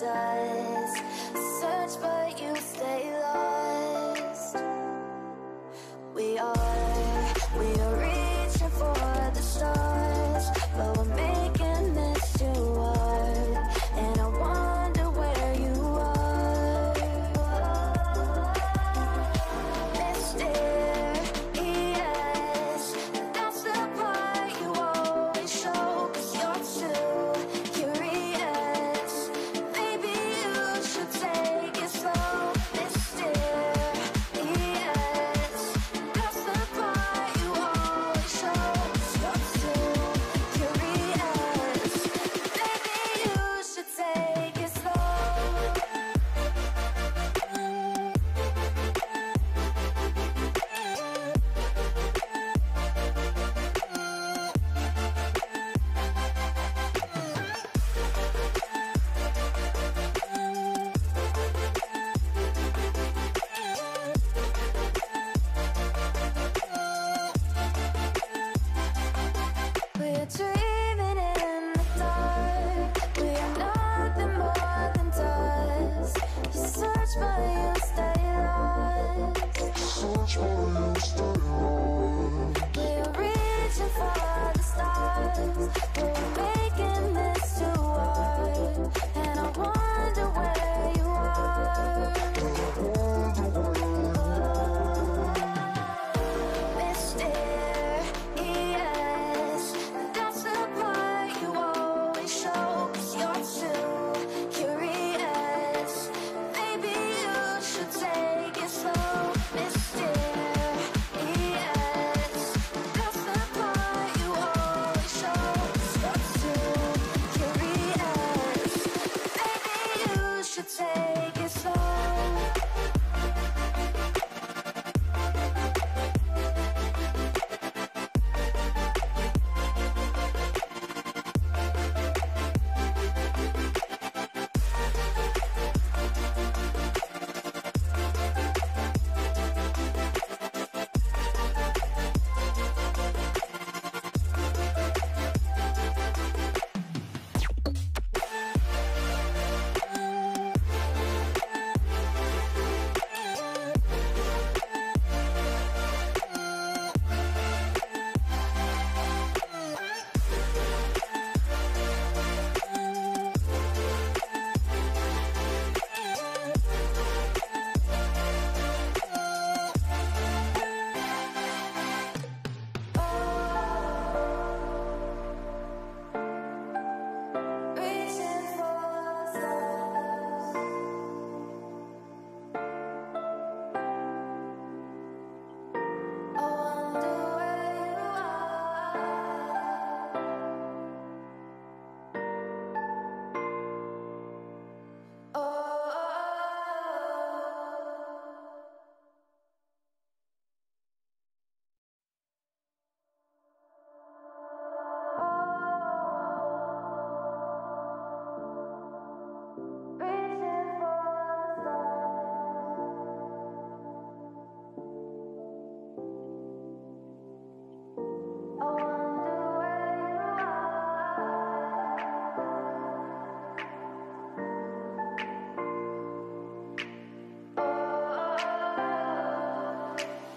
dust. Search, but We're reaching for the stars.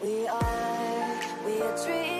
We are, we are dreaming.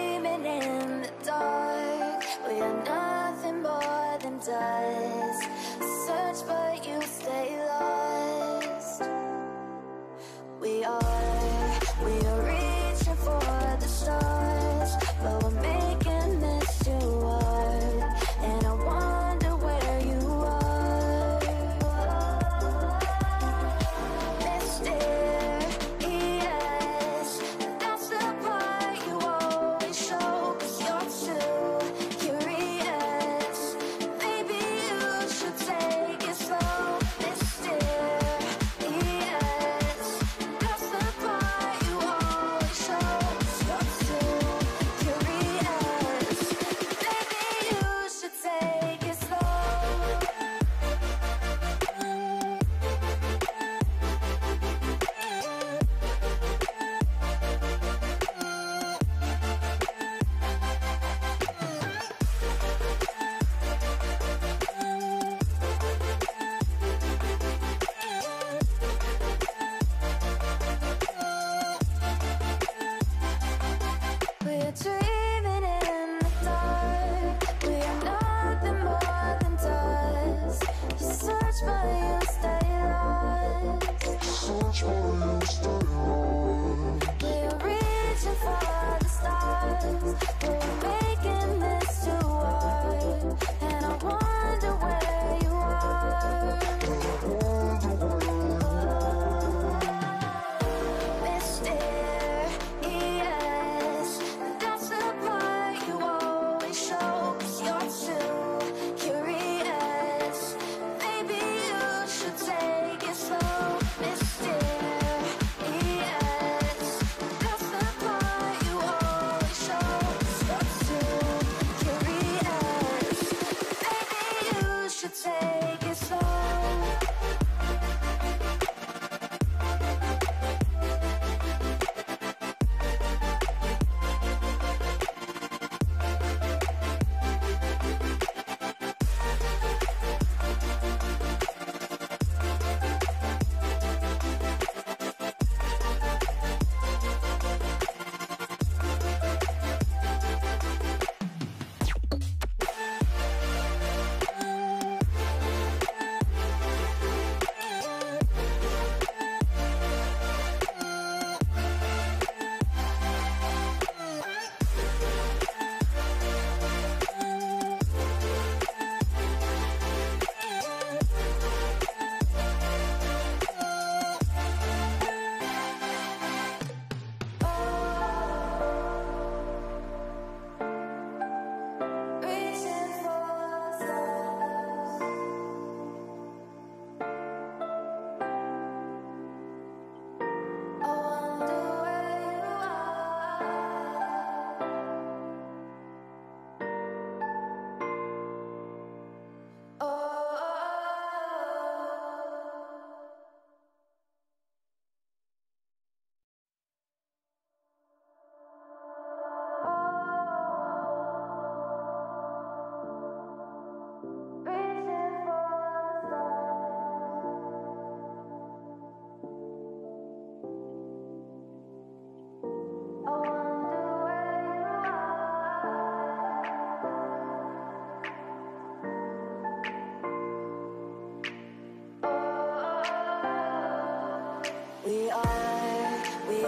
That's all you